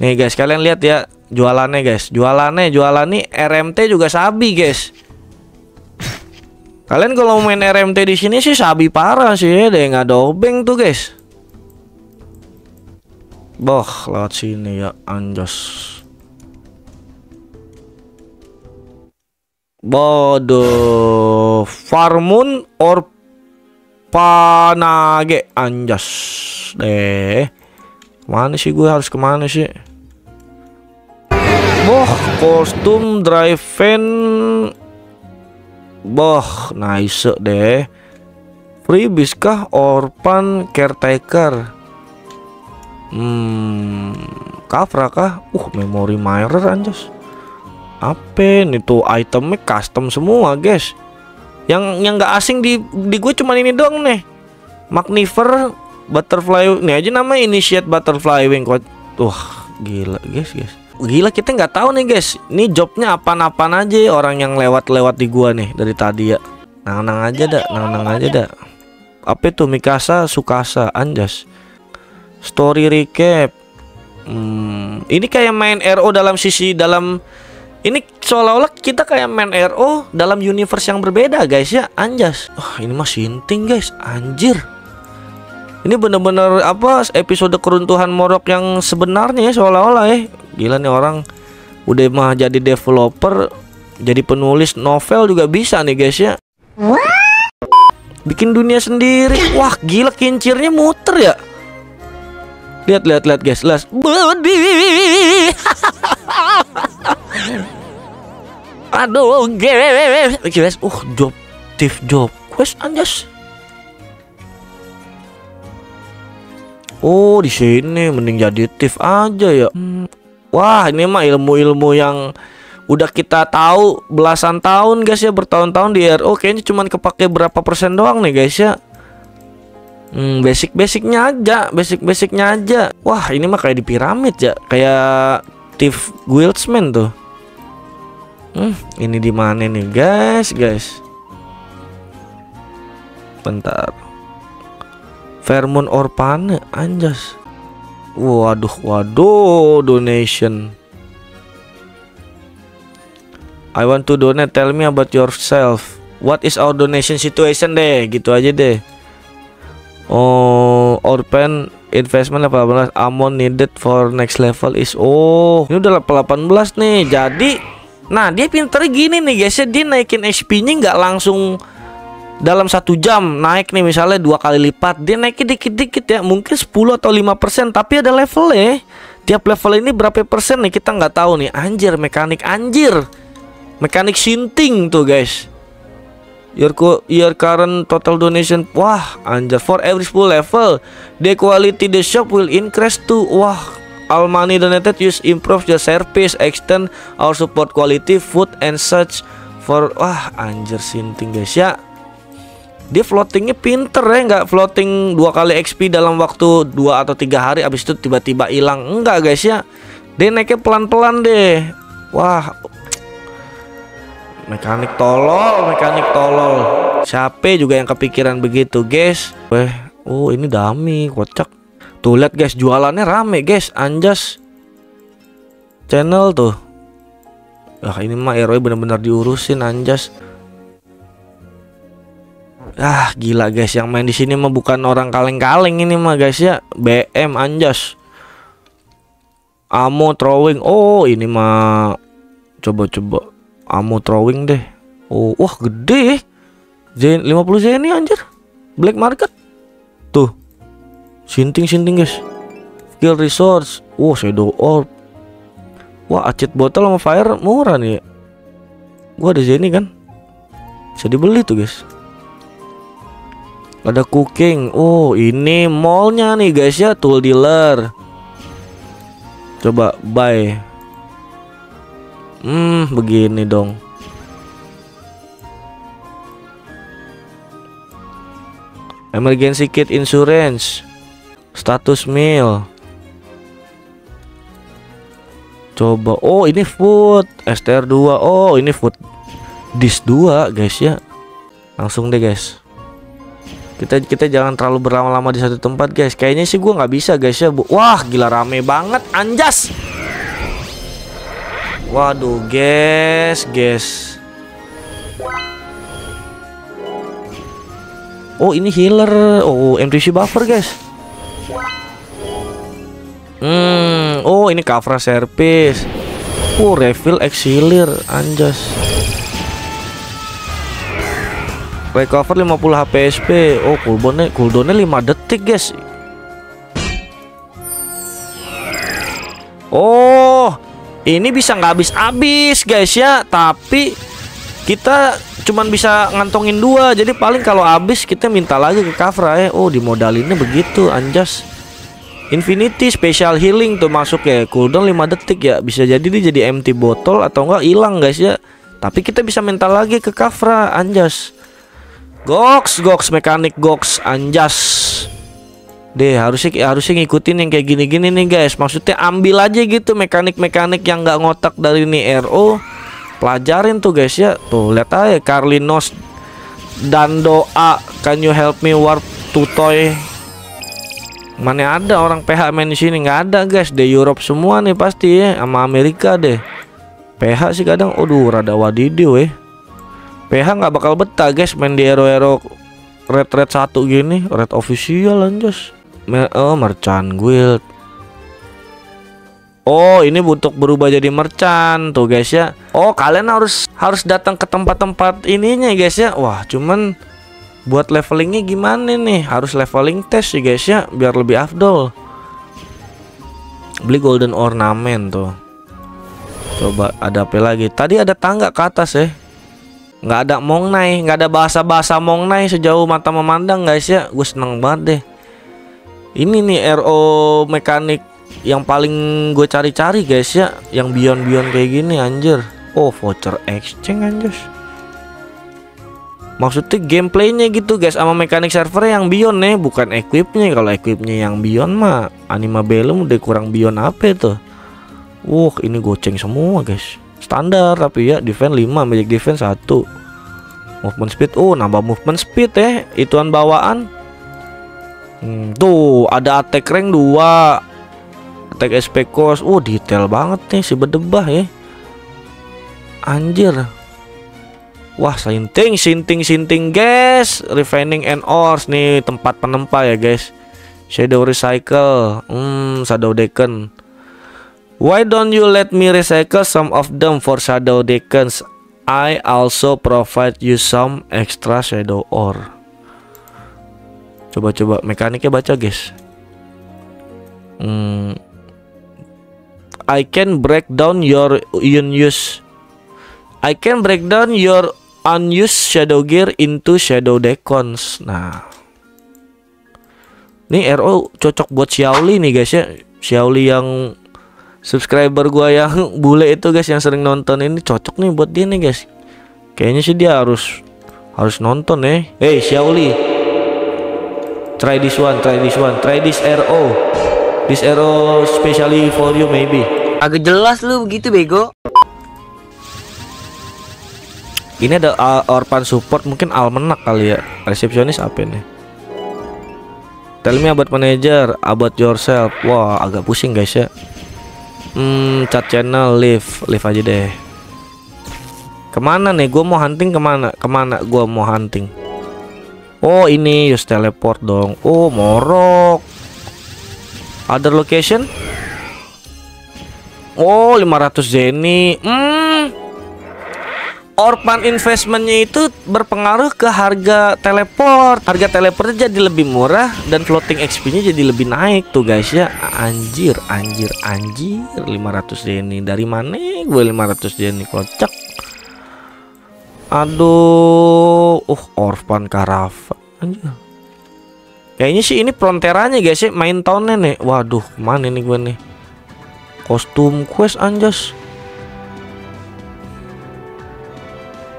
Speaker 1: Nih guys kalian lihat ya jualannya guys. Jualannya jualan nih RMT juga sabi guys. Kalian kalau main RMT di sini sih sabi parah sih deh nggak dobeng tuh guys. Boh, lewat sini ya, anjas. Bodoh, Farmun or Panage anjas deh. Mana sih gue harus ke mana sih? Boh, kostum drive-in Boh, nice deh. Freebies kah Orpan caretaker? Hmm, Kafra kah? Uh, memory mirror anjas. Apa nih tuh itemnya custom semua, guys. Yang yang nggak asing di di gue cuma ini doang nih. Magnifer butterfly ini aja namanya initiate butterfly wing Wah, gila, guys, guys. Gila kita nggak tahu nih, guys. Ini jobnya apa-apaan aja orang yang lewat-lewat di gua nih dari tadi ya. Nang-nang aja dah, nang-nang aja dah. Apa itu Mikasa Sukasa Anjas? Story recap. Hmm, ini kayak main RO dalam sisi dalam ini seolah-olah kita kayak main RO dalam universe yang berbeda guys ya anjas. Wah ini mah sinting guys anjir. Ini bener-bener apa episode keruntuhan Morok yang sebenarnya ya seolah-olah ya. Gila nih orang udah mah jadi developer jadi penulis novel juga bisa nih guys ya. Bikin dunia sendiri. Wah gila kincirnya muter ya. Lihat lihat lihat guys, las body. Aduh, guys. Guys, uh job tip job quest anjas. Oh, di sini mending jadi tif aja ya. Wah, ini mah ilmu-ilmu yang udah kita tahu belasan tahun guys ya bertahun-tahun di RO kayaknya cuma kepake berapa persen doang nih guys ya. Hmm, basic-basicnya aja, basic-basicnya aja. Wah, ini mah kayak di piramid ya, kayak Thief Guildsman tuh. Hmm, ini di mana nih, guys, guys? Bentar. Vermont Orpane, anjas. Waduh, waduh, donation. I want to donate. Tell me about yourself. What is our donation situation deh, gitu aja deh. Oh, Orpen investment 18 amount needed for next level is oh ini udah level 18 nih jadi nah dia pinter gini nih guys ya dia naikin HP nya nggak langsung dalam satu jam naik nih misalnya dua kali lipat dia naikin dikit-dikit ya mungkin 10 atau 5 persen tapi ada level ya. Tiap level ini berapa persen nih kita nggak tahu nih. Anjir mekanik anjir. Mekanik sinting tuh guys Your, your current total donation Wah anjir. For every 10 level The quality the shop will increase to Wah All money donated use improve the service Extend our support quality food and such. For Wah anjir sinting guys ya. Dia floatingnya pinter ya. Nggak floating dua kali XP dalam waktu dua atau tiga hari abis itu tiba-tiba hilang. Enggak guys ya. Dia naiknya pelan-pelan deh. Wah mekanik tolol mekanik tolol. Siapa juga yang kepikiran begitu guys? Weh oh ini dami kocak. Tuh lihat guys jualannya rame guys. Anjas channel tuh. Ah ini mah ROI bener-bener diurusin anjas. Ah gila guys. Yang main di sini mah bukan orang kaleng-kaleng ini mah guys ya. BM anjas. Amo throwing. Oh ini mah coba-coba Amo throwing deh. Oh, wah gede. Zen 50 Zeni anjir. Black market. Tuh. Sinting-sinting guys. Skill resource. Wah, shadow orb. Wah, acet botol sama fire murah nih. Gua ada Zeni kan. Bisa dibeli tuh guys Ada cooking Oh ini mallnya nih guys ya Tool dealer Coba buy Hmm begini dong. Emergency kit insurance. Status meal Coba. Oh ini food. STR 2 Oh ini food. Dish 2 guys ya. Langsung deh guys. Kita kita jangan terlalu berlama-lama di satu tempat guys. Kayaknya sih gua nggak bisa guys ya wah gila rame banget. Anjas waduh guys guys. Oh ini healer. Oh MTC buffer guys. Hmm oh ini cover service. Oh refill exilir anjas. Recover 50 HP SP. Oh, cooldownnya cooldownnya 5 detik, guys. Oh, ini bisa nggak habis-habis, guys ya. Tapi kita cuman bisa ngantongin dua. Jadi paling kalau habis kita minta lagi ke Kafra ya. Oh, dimodalinnya begitu, anjas. Infinity Special Healing tuh masuk ya cooldown 5 detik ya bisa jadi dia jadi empty botol atau enggak hilang guys ya tapi kita bisa minta lagi ke Kafra anjas Goks, goks mekanik goks anjas. Deh, harusnya harusnya ngikutin yang kayak gini-gini nih guys. Maksudnya ambil aja gitu mekanik-mekanik yang nggak ngotak dari ini RO. Pelajarin tuh guys ya. Tuh, lihat aja Carlinos dan doa can you help me warp to toy Mana ada orang PH main di sini nggak ada guys. Di Europe semua nih pasti ya sama Amerika deh. PH sih kadang, aduh rada wadidiu eh. PH nggak bakal betah guys main di hero red red satu gini red official anjas oh merchant guild. Oh ini untuk berubah jadi merchant tuh guys ya. Oh kalian harus harus datang ke tempat-tempat ininya guys ya. Wah cuman buat levelingnya gimana nih? Harus leveling test sih guys ya biar lebih afdol. Beli golden ornament tuh. Coba ada apa lagi? Tadi ada tangga ke atas ya nggak ada mongnai nggak ada bahasa-bahasa mongnai sejauh mata memandang guys ya. Gue seneng banget deh ini nih RO mekanik yang paling gue cari-cari guys ya. Yang beyond-beyond kayak gini anjir. Oh voucher exchange anjir. Maksudnya gameplaynya gitu guys sama mekanik server yang beyond nih. Bukan equipnya. Kalau equipnya yang beyond mah anima belum udah kurang beyond apa itu Wah ini goceng semua guys. Standar tapi ya defense 5 magic defense 1 movement speed oh nambah movement speed ya ituan bawaan hmm, tuh ada attack rank 2 attack SP cost oh detail banget nih si berdebah ya anjir Wah, sinting, sinting, sinting, guys. Refining and ores nih tempat penempa ya, guys. Shadow recycle, hmm, shadow deacon. Why don't you let me recycle some of them for shadow deacons? I also provide you some extra shadow ore. Coba-coba mekaniknya baca guys. Hmm. I can break down your unused. I can break down your unused shadow gear into shadow decons. Nah, ini RO cocok buat Xiaoli nih guys ya. Xiaoli yang subscriber gua yang bule itu guys yang sering nonton ini cocok nih buat dia nih guys kayaknya sih dia harus harus nonton ya hey Xiaoli try this one try this one try this RO this RO specially for you maybe
Speaker 3: agak jelas lu begitu bego
Speaker 1: ini ada uh, orphan support mungkin almenak kali ya resepsionis apa ini Tell me about manager, about yourself. Wah, agak pusing guys ya. Hmm, chat channel live, live aja deh. Ke mana nih? Gue mau hunting ke mana? Ke mana? Gue mau hunting. Oh ini use teleport dong. Oh morok. Other location? Oh 500 Zeni. Hmm Orphan investmentnya itu berpengaruh ke harga teleport. Harga teleportnya jadi lebih murah dan floating XP-nya jadi lebih naik tuh guys ya. Anjir, anjir, anjir. 500 yen dari mana gue 500 yen kocak. Aduh, uh Orphan Caravan. Anjir. Kayaknya sih ini fronteranya guys ya, main tahunnya nih. Waduh, mana nih gue nih? Kostum quest anjas.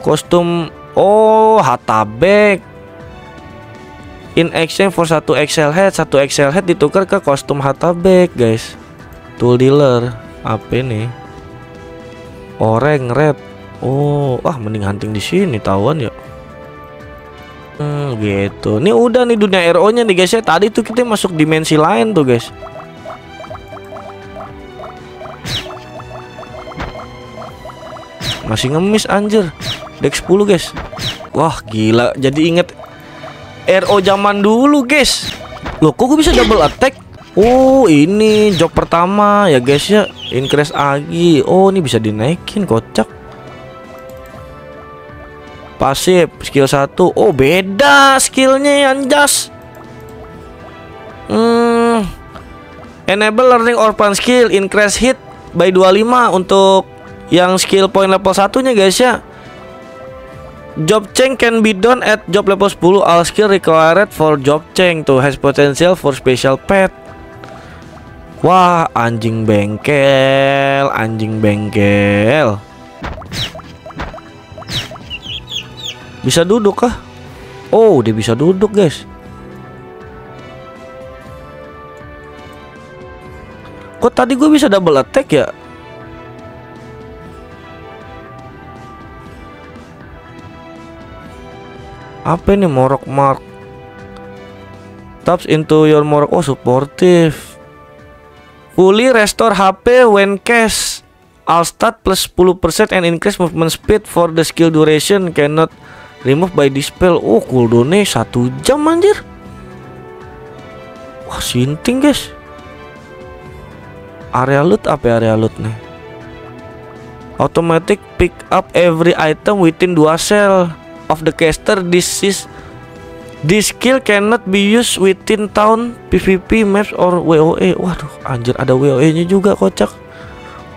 Speaker 1: Kostum oh Hatabek. In exchange for satu XL head, satu XL head ditukar ke kostum Hatabek, guys. Tool dealer. Apa ini? Oreng red. Oh, ah mending hunting di sini tahuan ya. Hmm, gitu. Ini udah nih dunia RO-nya nih guys ya. Tadi tuh kita masuk dimensi lain tuh guys. Masih ngemis anjir. Dex 10 guys. Wah, gila. Jadi inget RO zaman dulu guys. Loh, kok bisa double attack? Oh, ini job pertama ya guys ya. Increase Agi. Oh, ini bisa dinaikin kocak pasif skill 1 oh beda skillnya anjas. Hmm enable learning orphan skill increase hit by 25 untuk yang skill point level satunya guys ya. Job change can be done at job level 10 All skill required for job change to has potential for special pet. Wah anjing bengkel Anjing bengkel Bisa duduk kah? Oh, dia bisa duduk, guys. Kok tadi gue bisa double attack ya? Apa ini morok mark? Taps into your morok. Oh, supportive. Fully restore HP when cash. All stat plus 10% and increase movement speed for the skill duration cannot Remove by dispel. Oh, cooldownnya satu jam anjir. Wah, sinting guys. Area loot apa area loot nih? Automatic pick up every item within dua cell of the caster. This is This skill cannot be used within town PvP maps or WoE. Waduh, anjir ada WoE-nya juga kocak.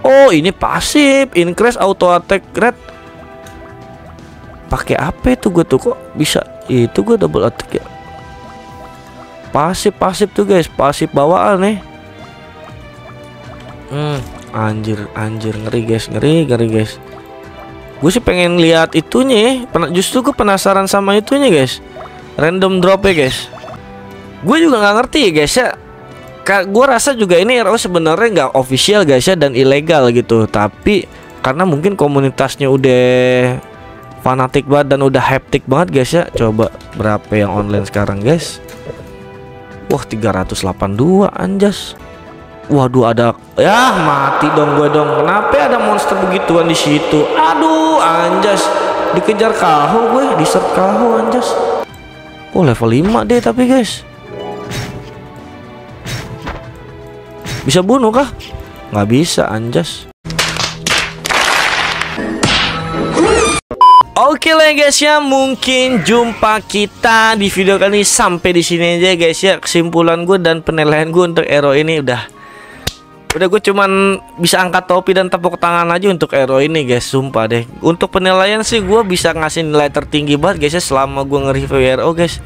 Speaker 1: Oh, ini pasif, increase auto attack rate pakai apa itu gue tuh? Kok bisa itu gue double attack ya? Pasif pasif tuh guys. Pasif bawaan nih hmm. Anjir anjir. Ngeri guys. Ngeri ngeri guys. Gue sih pengen lihat itunya ya justru gue penasaran sama itunya guys. Random drop ya guys. Gue juga nggak ngerti ya guys ya. Gue rasa juga ini RO sebenarnya nggak official guys ya dan ilegal gitu. Tapi karena mungkin komunitasnya udah fanatik banget dan udah haptik banget guys ya. Coba berapa yang online sekarang guys? Wah 382 anjas. Waduh ada ya mati dong gue dong. Kenapa ada monster begituan di situ? Aduh anjas. Dikejar kaho gue di set kaho anjas. Oh level 5 deh tapi guys? Bisa bunuh kah? Nggak bisa anjas Oke lah guys ya, mungkin jumpa kita di video kali ini sampai di sini aja guys ya. Kesimpulan gue dan penilaian gue untuk Ero ini udah udah gue cuman bisa angkat topi dan tepuk tangan aja untuk Ero ini guys, sumpah deh. Untuk penilaian sih gue bisa ngasih nilai tertinggi banget guys ya selama gue nge-review Ero guys.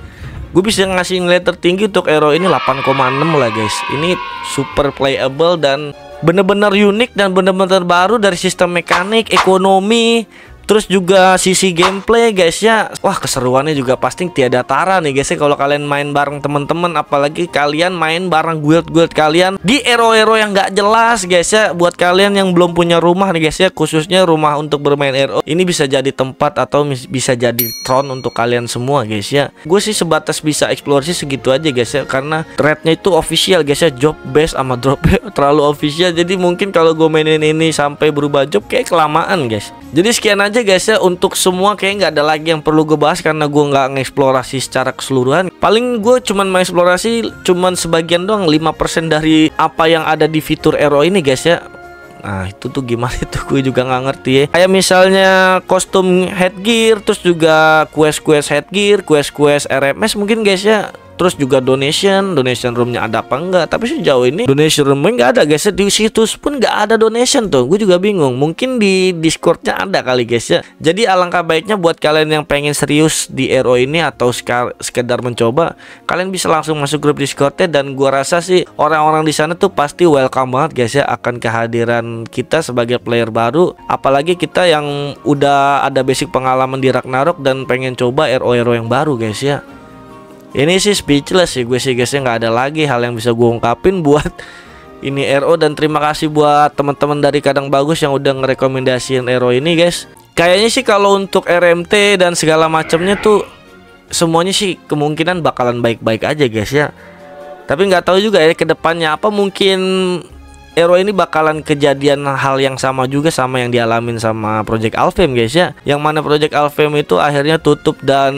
Speaker 1: Gue bisa ngasih nilai tertinggi untuk Ero ini 8,6 lah guys. Ini super playable dan bener-bener unik dan bener-bener baru dari sistem mekanik, ekonomi, Terus juga sisi gameplay guys ya Wah keseruannya juga pasti tiada tara nih guys ya. Kalau kalian main bareng temen-temen Apalagi kalian main bareng guild-guild kalian Di ero-ero yang gak jelas guys ya. Buat kalian yang belum punya rumah nih guys ya Khususnya rumah untuk bermain ero Ini bisa jadi tempat atau bisa jadi throne untuk kalian semua guys ya. Gue sih sebatas bisa eksplorasi segitu aja guys ya Karena threadnya itu official guys ya. Job base sama drop terlalu official. Jadi mungkin kalau gue mainin ini sampai berubah job kayak kelamaan guys. Jadi sekian aja aja guys ya. Untuk semua kayak nggak ada lagi yang perlu gue bahas karena gue nggak ngeksplorasi secara keseluruhan. Paling gue cuman mengeksplorasi cuman sebagian doang 5% dari apa yang ada di fitur Aero ini guys ya. Nah itu tuh gimana itu gue juga nggak ngerti ya. Kayak misalnya kostum headgear Terus juga quest-quest headgear Quest-quest RMS mungkin guys ya terus juga donation donation roomnya ada apa enggak? Tapi sejauh ini donation roomnya nggak ada guys. Di situs pun nggak ada donation tuh. Gue juga bingung. Mungkin di discordnya ada kali guys ya. Jadi alangkah baiknya buat kalian yang pengen serius di RO ini atau sekedar mencoba kalian bisa langsung masuk grup discordnya. Dan gua rasa sih orang-orang di sana tuh pasti welcome banget guys ya akan kehadiran kita sebagai player baru. Apalagi kita yang udah ada basic pengalaman di Ragnarok dan pengen coba RO-RO yang baru guys ya ini sih speechless sih gue sih guysnya nggak ada lagi hal yang bisa gue ungkapin buat ini RO dan terima kasih buat teman-teman dari kadang bagus yang udah ngerekomendasiin RO ini guys. Kayaknya sih kalau untuk RMT dan segala macamnya tuh semuanya sih kemungkinan bakalan baik-baik aja guys ya. Tapi nggak tahu juga ya ke depannya apa mungkin Ero ini bakalan kejadian hal yang sama juga sama yang dialamin sama Project Alfem guys ya. Yang mana Project Alfem itu akhirnya tutup dan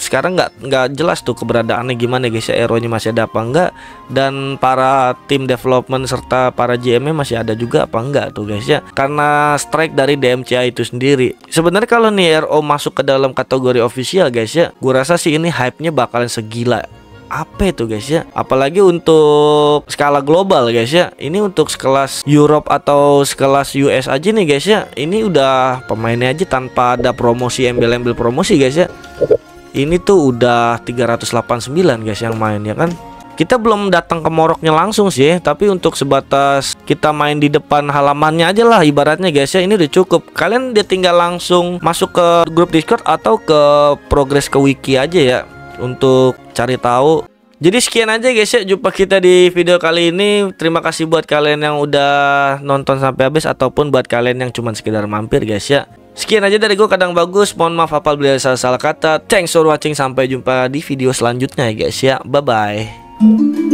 Speaker 1: sekarang nggak nggak jelas tuh keberadaannya gimana guys ya. Ero ini masih ada apa enggak dan para tim development serta para GM masih ada juga apa enggak tuh guys ya. Karena strike dari DMCA itu sendiri. Sebenarnya kalau nih RO masuk ke dalam kategori official guys ya, gue rasa sih ini hype-nya bakalan segila apa itu guys ya? Apalagi untuk skala global guys ya. Ini untuk sekelas Europe atau sekelas US aja nih guys ya. Ini udah pemainnya aja tanpa ada promosi embel-embel promosi guys ya. Ini tuh udah 389 guys yang main ya kan? Kita belum datang ke Moroknya langsung sih tapi untuk sebatas kita main di depan halamannya aja lah ibaratnya guys ya. Ini udah cukup. Kalian dia tinggal langsung masuk ke grup Discord atau ke progres ke wiki aja ya untuk cari tahu. Jadi sekian aja guys ya jumpa kita di video kali ini. Terima kasih buat kalian yang udah nonton sampai habis ataupun buat kalian yang cuma sekedar mampir guys ya. Sekian aja dari gue kadang bagus. Mohon maaf apabila salah-salah kata. Thanks for watching. Sampai jumpa di video selanjutnya ya guys ya. Bye bye.